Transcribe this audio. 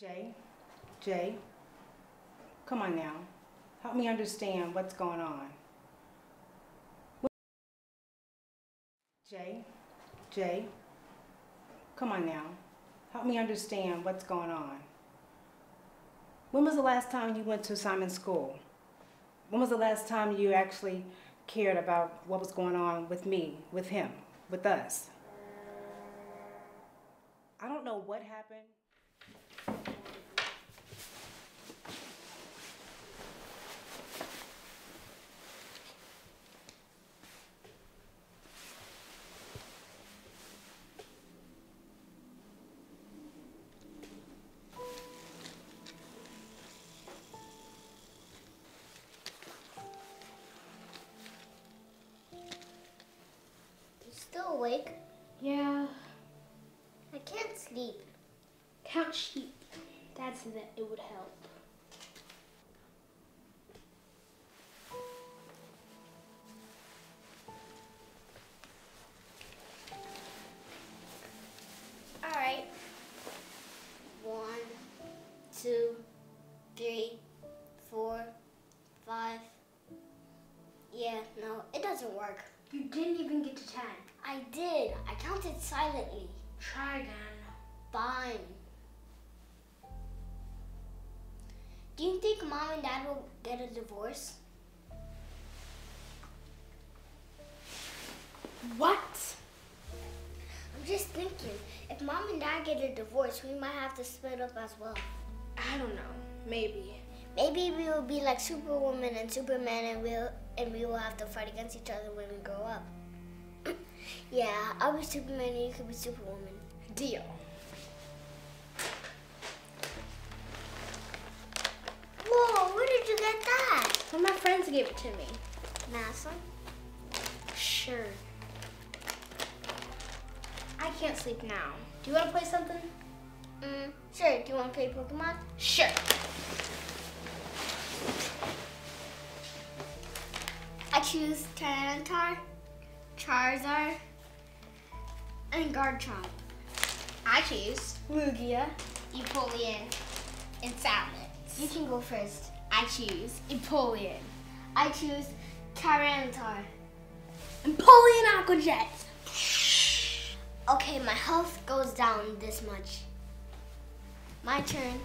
Jay, Jay, come on now. Help me understand what's going on. Jay, Jay, come on now. Help me understand what's going on. When was the last time you went to Simon's school? When was the last time you actually cared about what was going on with me, with him, with us? I don't know what happened. Awake? Yeah, I can't sleep. count sheep. Dad said that it would help. All right. One, two, three, four, five. Yeah, no, it doesn't work. You didn't even get to ten. I did. I counted silently. Try again. Fine. Do you think mom and dad will get a divorce? What? I'm just thinking, if mom and dad get a divorce, we might have to split up as well. I don't know. Maybe. Maybe we will be like Superwoman and Superman, and we'll and we will have to fight against each other when we grow up. Yeah, I'll be Superman, and you could be Superwoman. Deal. Whoa, where did you get that? One of my friends gave it to me. NASA. Sure. I can't sleep now. Do you want to play something? Mm, sure. Do you want to play Pokemon? Sure. I choose Tyranitar, Charizard, and Garchomp. I choose Lugia, Empoleon, and Salamence. You can go first. I choose Empoleon, I choose Tyranitar. Empoleon Aqua Jet. Okay, my health goes down this much. My turn.